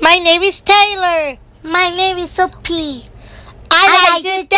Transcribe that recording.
My name is Taylor. My name is Sophie. I, I like it.